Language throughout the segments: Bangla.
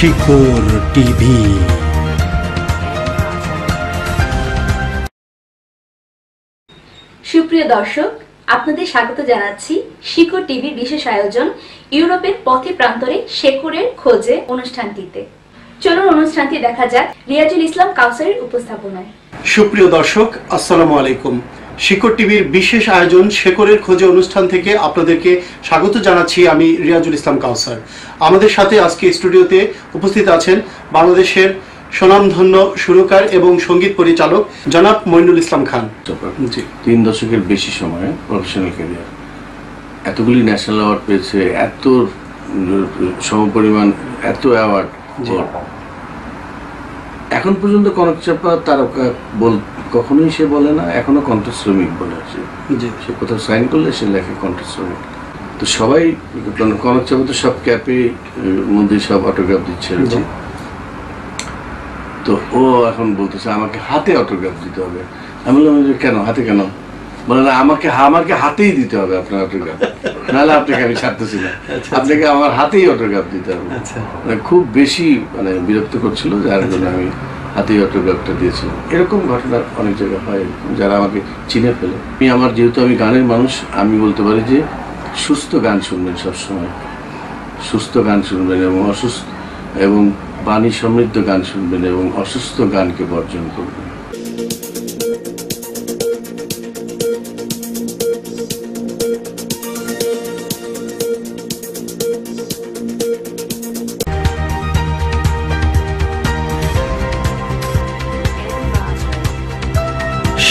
শিকড় টিভি। সুপ্রিয় দর্শক আপনাদের স্বাগত জানাচ্ছি শিকড় টিভির বিশেষ আয়োজন ইউরোপের পথে প্রান্তরে শেকড়ের খোঁজে অনুষ্ঠানটিতে। চলুন অনুষ্ঠানটি দেখা যাক রিয়াজুল ইসলাম কাউসারের উপস্থাপনায়। সুপ্রিয় দর্শক আসসালামু আলাইকুম। শিকড় টিভির বিশেষ আয়োজন শেকরের খোঁজে অনুষ্ঠান থেকে আপনাদেরকে স্বাগত জানাচ্ছি আমি রিয়াজুল ইসলাম কাউসার। আমাদের সাথে আজকে স্টুডিওতে উপস্থিত আছেন বাংলাদেশের স্বনামধন্য সুরকার এবং সংগীত পরিচালক জনাব মইনুল ইসলাম খান। জি। তিন দশকের বেশি সময়ে প্রফেশনাল ক্যারিয়ার এতগুলি ন্যাশনাল অ্যাওয়ার্ড পেয়েছে এত সমপরিমাণ এত অ্যাওয়ার্ড। এখন পর্যন্ত কনক চাপা তারকা বল কখনোই সে বলে না এখনও কণ্ঠশ্রমিক বলে আসে জি। সে কোথাও সাইন করলে সে লেখে কণ্ঠশ্রমিক। তো সবাই কনক চাপা তো সব ক্যাপে মধ্যে সব অটোগ্রাফ দিচ্ছে তো ও এখন বলতেছে আমাকে হাতে অটোগ্রাফ দিতে হবে। আমি বললাম যে, কেন? হাতে কেন? বলে না আমাকে আমাকে হাতেই দিতে হবে আপনার অটোগ্রাফ নাহলে আপনাকে আমি ছাড়তেছি না। আচ্ছা। আপনাকে আমার হাতেই অটোগ্রাফ দিতে হবে। আচ্ছা। মানে খুব বেশি মানে বিরক্ত করছিল যার জন্য আমি হাতেই অটোগ্রাফটা দিয়েছিলাম এরকম ঘটনা অনেক জায়গায় হয়, যারা আমাকে চিনে ফেলে। আমি আমার যেহেতু আমি গানের মানুষ, আমি বলতে পারি যে সুস্থ গান শুনবেন সবসময়। সুস্থ গান শুনবেন এবং অসুস্থ এবং বাণী সমৃদ্ধ গান শুনবেন এবং অসুস্থ গানকে বর্জন করবেন।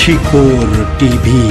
শিকড় টিভি